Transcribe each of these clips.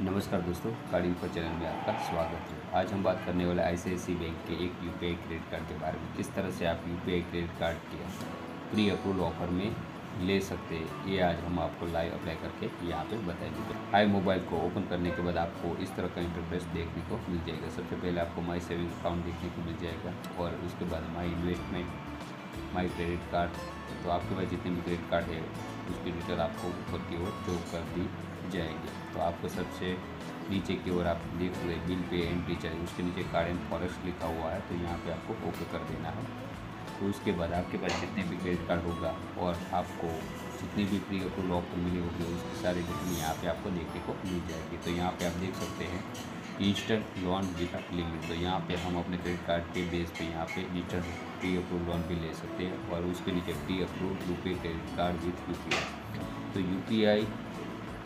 नमस्कार दोस्तों card info channel में आपका स्वागत है। आज हम बात करने वाले आई बैंक के एक यू क्रेडिट कार्ड के बारे में। किस तरह से आप यू क्रेडिट कार्ड के प्री अप्रूवल ऑफ़र में ले सकते हैं, ये आज हम आपको लाइव अप्लाई करके यहाँ पे बताएँगे। आई मोबाइल को ओपन करने के बाद आपको इस तरह का इंटरफेस देखने को मिल जाएगा। सबसे पहले आपको माई सेविंग अकाउंट देखने को मिल जाएगा और उसके बाद my investment my credit card तो आपके पास जितने भी क्रेडिट कार्ड है उसकी डिटेल आपको ऊपर की ओर जो कर दी जाएगी। तो आपको सबसे नीचे की ओर आप देख रहे बिल पे एंट्री चाहिए। उसके नीचे कार्ड एंड फॉरेस्ट लिखा हुआ है तो यहाँ पे आपको ओके कर देना है। तो उसके बाद आपके पास जितने भी क्रेडिट कार्ड होगा और आपको जितनी भी फ्री प्री अप्रूवल ऑफ़र मिली होगी, उसकी सारी डिटेल यहाँ पे आपको देखने को मिल जाएगी। तो यहाँ पे आप देख सकते हैं इंस्टेंट लोन विदाउट लिमिट तो यहाँ पे हम अपने क्रेडिट कार्ड के बेस पे यहाँ पे इंस्टेंट प्री अप्रूव लोन भी ले सकते हैं और उसके नीचे pre approve RuPay credit card with you तो यूपीआई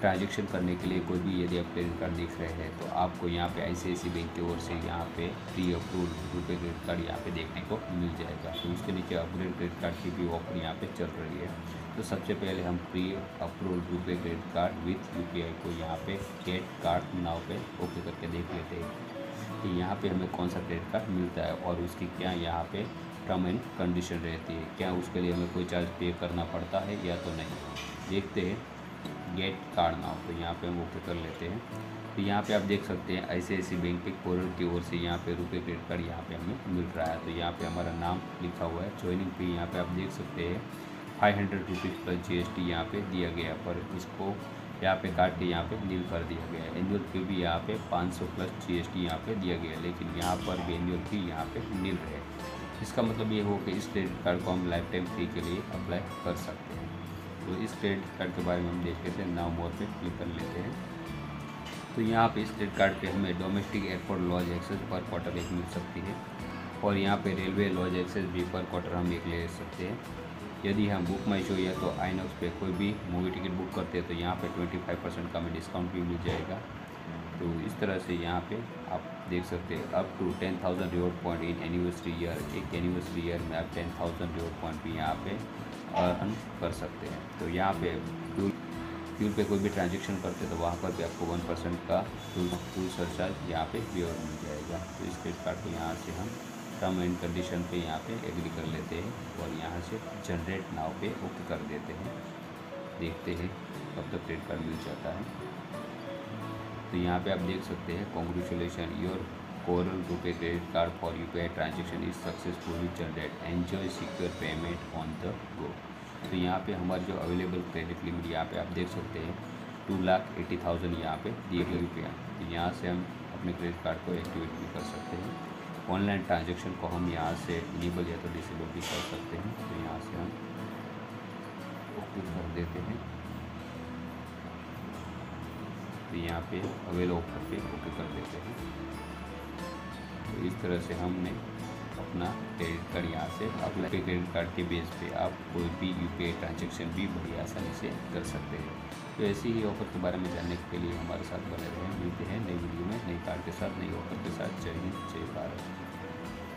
ट्रांजेक्शन करने के लिए कोई भी यदि आप क्रेडिट कार्ड देख रहे हैं तो आपको यहाँ पे आई बैंक की ओर से यहाँ पे pre approval RuPay credit card यहाँ पे देखने को मिल जाएगा। तो उसके नीचे अपग्रेड क्रेडिट कार्ड की भी ऑफ़र यहाँ पे चल रही है। तो सबसे पहले हम pre approval RuPay credit card with you को यहाँ पे गेट कार्ड नाव पे ओके करके देख लेते हैं कि यहाँ पे हमें कौन सा क्रेडिट कार्ड मिलता है और उसकी क्या यहाँ पे टर्म एंड कंडीशन रहती है। क्या उसके लिए हमें कोई चार्ज पे करना पड़ता है या तो नहीं? देखते हैं। गेट कार्ड नाउ तो यहाँ पे हम ओके कर लेते हैं तो यहाँ पे आप देख सकते हैं ऐसे ऐसे बैंक के कोरल की ओर से यहाँ पे रुपये क्रेडिट कार्ड यहाँ पे हमें मिल रहा है तो यहाँ पे हमारा नाम लिखा हुआ है ज्वाइनिंग फ़ी यहाँ पे आप देख सकते हैं five hundred rupees plus G S T यहाँ पर दिया गया पर इसको यहाँ पे काट के यहाँ पे नील कर दिया गया है एनुअल फ़ी भी यहाँ पे 500 प्लस जी एस टी यहाँ पर दिया गया है लेकिन यहाँ पर भी एनुअल फ़ी यहाँ पे नील रहे इसका मतलब ये हो कि इस क्रेडिट कार्ड को हम लाइफ टाइम फ्री के लिए अप्लाई कर सकते हैं तो इस क्रेडिट कार्ड के बारे में हम देख लेते हैं नाउ मोर पे क्लिक कर लेते हैं। तो यहाँ पे इस क्रेडिट कार्ड पे हमें domestic airport lounge access per quarter एक मिल सकती है और यहाँ पे रेलवे लॉज एक्सेस भी पर क्वार्टर हम एक ले सकते हैं। यदि हम बुक माई शो या तो आइनॉक्स पे कोई भी मूवी टिकट बुक करते हैं तो यहाँ पे 25 परसेंट का हमें डिस्काउंट भी मिल जाएगा। तो इस तरह से यहाँ पे आप देख सकते हैं up to ten thousand reward point in anniversary year एक एनिवर्सरी ईयर में आप टेन थाउज़ेंड रिवॉर्ड पॉइंट भी यहाँ पे अर्न कर सकते हैं। तो यहाँ पे फ्यूल फ्यूल पे कोई भी ट्रांजेक्शन करते तो वहाँ पर भी आपको वन परसेंट का फ्यूल फ्यूल सरचार्ज यहाँ पे प्योर मिल जाएगा। तो इस क्रेडिट कार्ड को यहाँ से हम टर्म एंड कंडीशन पे यहाँ पे एग्री कर लेते हैं और यहाँ से जनरेट नाव पे ओके कर देते हैं। देखते हैं, कब तक क्रेडिट कार्ड मिल जाता है। तो यहाँ पे आप देख सकते हैं congratulation your coral RuPay credit card for U P transaction is successfully generate enjoy secure payment on the go तो यहाँ पे हमारे जो अवेलेबल क्रेडिट लिमिट यहाँ पे आप देख सकते हैं टू लाख एटी थाउज़ेंड यहाँ पे दिए गए रुपया। तो यहाँ से हम अपने क्रेडिट कार्ड को एक्टिवेट भी कर सकते हैं। ऑनलाइन ट्रांजेक्शन को हम यहाँ से इनेबल या तो डिसेबल भी कर सकते हैं। तो यहाँ से हम ओके कर देते हैं। तो यहाँ पे अवेल ऑफ़र पे ओके कर देते हैं। तो इस तरह से हमने अपना क्रेडिट कार्ड यहाँ से अपने क्रेडिट कार्ड के बेस पे आप कोई भी यू पी ट्रांजेक्शन भी बड़ी आसानी से कर सकते हैं। तो ऐसी ही ऑफ़र के बारे में जानने के लिए हमारे साथ बने रहें। मिलते हैं नई वीडियो में, नई कार्ड के साथ, नई ऑफ़र के साथ। जय हिंद, जय भारत।